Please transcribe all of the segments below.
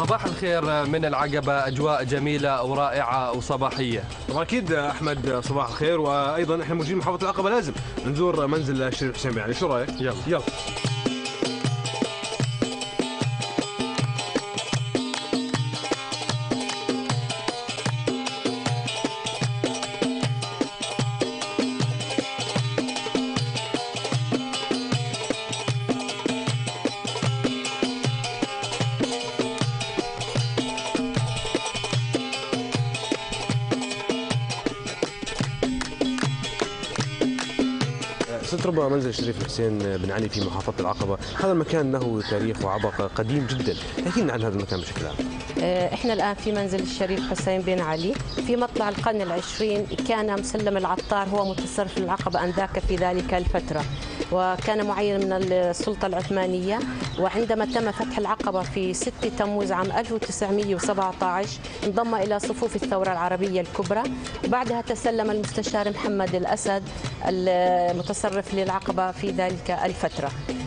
صباح الخير من العقبة أجواء جميلة ورائعة وصباحية طبعا أكيد أحمد صباح الخير وأيضا إحنا موجودين محافظة العقبة لازم نزور منزل الشريف حسين علي شو رأيك؟ يلا. يلا ست ربع منزل الشريف حسين بن علي في محافظة العقبة، هذا المكان له تاريخ وعبق قديم جدا، أحكي عن هذا المكان بشكل عام. آه، إحنا الآن في منزل الشريف حسين بن علي. في مطلع القرن العشرين كان مسلم العطار هو متصرف العقبة أنذاك في ذلك الفترة. وكان معين من السلطة العثمانية. وعندما تم فتح العقبة في 6 تموز عام 1917 انضم إلى صفوف الثورة العربية الكبرى. وبعدها تسلم المستشار محمد الأسد المتصرف للعقبه في ذلك الفترة. آه،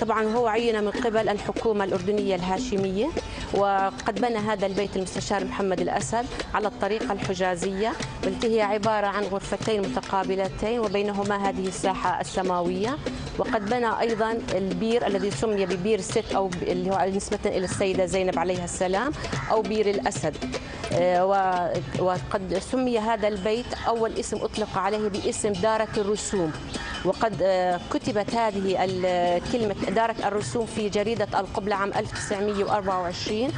طبعا هو عين من قبل الحكومة الأردنية الهاشمية وقد بنى هذا البيت المستشار محمد الأسد على الطريقة الحجازية والتي هي عبارة عن غرفتين متقابلتين وبينهما هذه الساحة السماوية. وقد بنى أيضا البير الذي سمي ببير ست أو اللي هو نسبة إلى السيدة زينب عليها السلام أو بير الأسد. آه، وقد سمي هذا البيت أول اسم أطلق عليه باسم دارة الرسوم. وقد آه، كتبت هذه ال- كلمة دارة الرسوم في جريدة القبلة عام 1924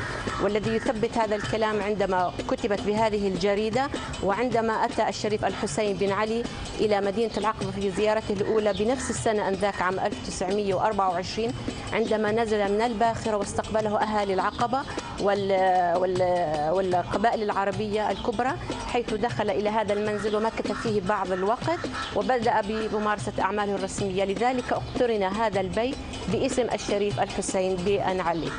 والذي يثبت هذا الكلام عندما كتبت بهذه الجريدة وعندما أتى الشريف الحسين بن علي إلى مدينة العقبة في زيارته الأولى بنفس السنة أنذاك عام 1924 عندما نزل من الباخرة واستقبله أهالي العقبة وال وال والقبائل العربية الكبرى حيث دخل إلى هذا المنزل ومكث فيه بعض الوقت وبدأ بممارسة أعماله الرسمية. لذلك اقترن هذا البيت باسم الشريف الحسين بن علي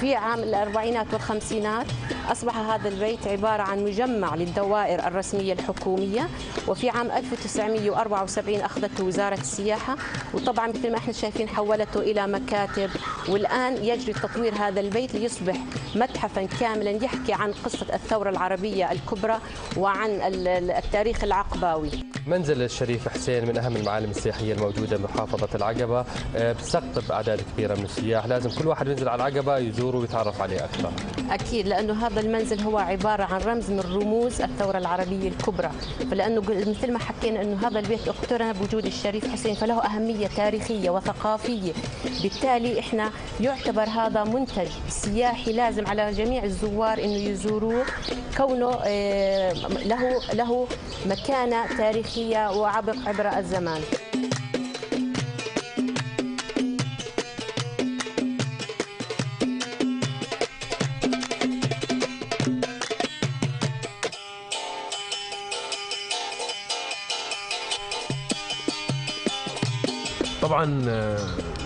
في عام الأربعينات والخمسينات أصبح هذا البيت عبارة عن مجمع للدوائر الرسمية الحكومية وفي عام 1974 أخذته وزارة السياحة. وطبعا مثل ما إحنا شايفين حولته إلى مكاتب والآن يجري تطوير هذا البيت ليصبح متحفا كاملا يحكي عن قصة الثورة العربية الكبرى وعن ال- ال- التاريخ العقباوي. منزل الشريف حسين من أهم المعالم السياحية الموجودة بمحافظة العقبة. آه، بتستقطب أعداد كبيرة من السياح. لازم كل واحد ينزل على العقبة يزوره ويتعرف عليه أكثر. أكيد لأنه هذا المنزل هو عبارة عن رمز من رموز الثورة العربية الكبرى. فلأنه مثل ما حكينا أنه هذا البيت اقترن بوجود الشريف حسين فله أهمية تاريخية وثقافية. بالتالي إحنا يعتبر هذا منتج سياحي لازم على جميع الزوار أنه يزوروه. كونه آه، له له مكانة تاريخية وعبق عبر الزمان. طبعا آه،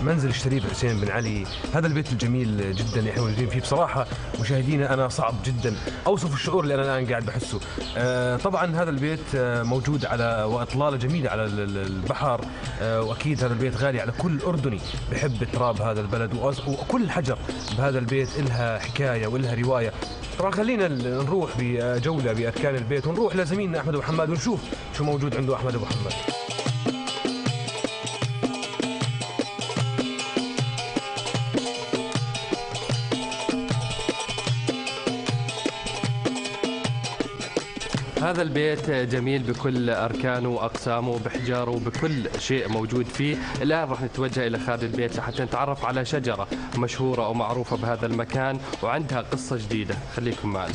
منزل الشريف حسين بن علي. هذا البيت الجميل جدا اللي إحنا موجودين فيه بصراحة مشاهدينا أنا صعب جدا. أوصف الشعور اللي أنا الآن قاعد بحسه. آه، طبعا هذا البيت آه، موجود على وأطلالة جميلة على ال- ال- البحر. وأكيد هذا البيت غالي على كل أردني بحب تراب هذا البلد. وكل حجر بهذا البيت لها حكاية ولها رواية. طبعا خلينا نروح بجولة بأركان البيت ونروح لزميلنا أحمد أبو محمد ونشوف شو موجود عنده أحمد أبو محمد هذا البيت جميل بكل أركانه وأقسامه بحجاره وبكل شيء موجود فيه. الآن راح نتوجه إلى خارج البيت لحتى نتعرف على شجرة مشهورة ومعروفة بهذا المكان وعندها قصة جديدة. خليكم معنا.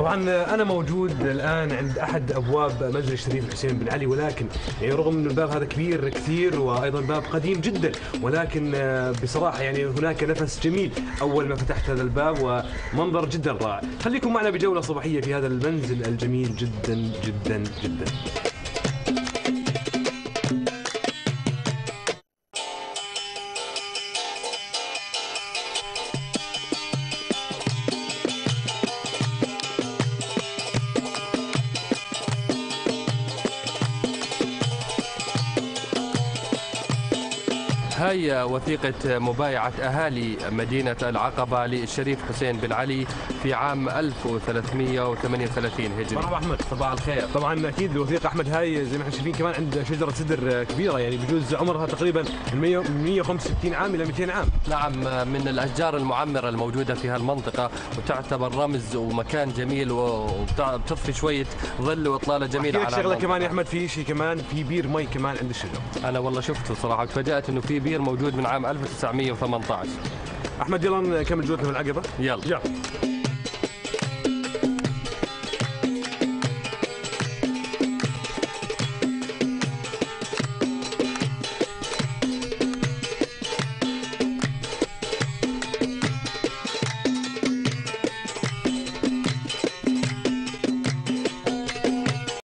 طبعا أنا موجود الآن عند أحد أبواب منزل الشريف حسين بن علي ولكن يعني رغم ان الباب هذا كبير كثير وأيضا باب قديم جدا ولكن بصراحة يعني هناك نفس جميل أول ما فتحت هذا الباب ومنظر جدا رائع. خليكم معنا بجولة صباحية في هذا المنزل الجميل جدا جدا جدا. هاي وثيقة مبايعة أهالي مدينة العقبة للشريف حسين بن علي في عام 1338 هجري. مرحبا أحمد. صباح الخير. طبعا أكيد الوثيقه أحمد هاي زي ما إحنا شايفين كمان عند شجرة سدر كبيرة يعني بجوز عمرها تقريبا من 100 من 165 عام إلى 200 عام. نعم من الأشجار المعمرة الموجودة في هالمنطقة وتعتبر رمز ومكان جميل وبتضفي شوية ظل وإطلالة جميلة على المنطقة. كمان يا أحمد في شيء كمان في بير مي كمان عند الشجرة. أنا والله شفته صراحة تفاجأت إنه في بير موجود من عام 1918 أحمد يلا نكمل جولتنا في العقبة. يلا. يلا.